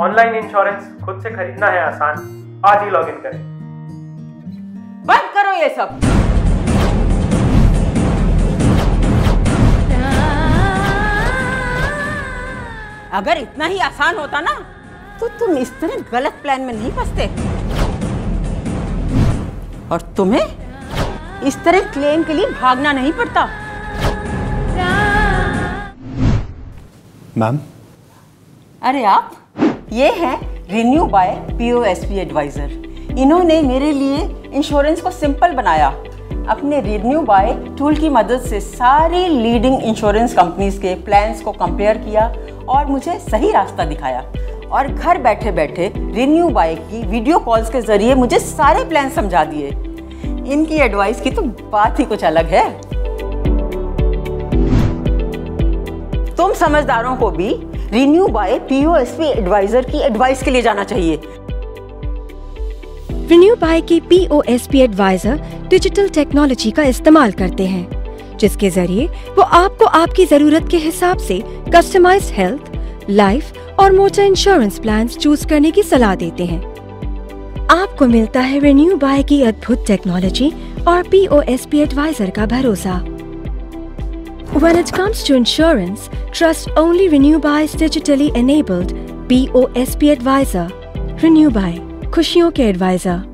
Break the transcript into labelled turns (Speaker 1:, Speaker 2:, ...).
Speaker 1: Online insurance खुद से खरीदना है आसान। आज ही लॉग इन करें।
Speaker 2: बंद करो ये सब। अगर इतना ही आसान होता ना तो तुम इस तरह गलत प्लान में नहीं फंसते। और तुम्हें इस तरह क्लेम के लिए भागना नहीं पड़ता।
Speaker 3: मैम?
Speaker 2: अरे आप? ये हैं रिन्यू बाय पीओएसपी एडवाइजर इन्होंने मेरे लिए इंश्योरेंस को सिंपल बनाया। अपने रिन्यू बाय टूल की मदद से सारी लीडिंग इंश्योरेंस कंपनीज़ के प्लान्स को कंपेयर किया और मुझे सही रास्ता दिखाया। और घर बैठे बैठे रिन्यू बाय की वीडियो कॉल्स के ज़रिए मुझे सारे प्लान समझा दिए। इनकी एडवाइस की तो बात ही कुछ अलग है। तुम समझदारों को भी रिन्यू बाय पीओएसपी एडवाइजर की एडवाइस के लिए जाना चाहिए।
Speaker 4: रिन्यू बाय की पीओएसपी एडवाइजर डिजिटल टेक्नोलॉजी का इस्तेमाल करते हैं, जिसके ज़रिए वो आपको आपकी ज़रूरत के हिसाब से कस्टमाइज्ड हेल्थ लाइफ और मोटर इंश्योरेंस प्लान चूज़ करने की सलाह देते हैं। आपको मिलता है रिन्यू बाय की अद्भुत टेक्नोलॉजी और पीओएसपी एडवाइजर का भरोसा। When it comes to insurance, trust only RenewBuy's digitally enabled BOSP advisor. RenewBuy, Kushioka advisor.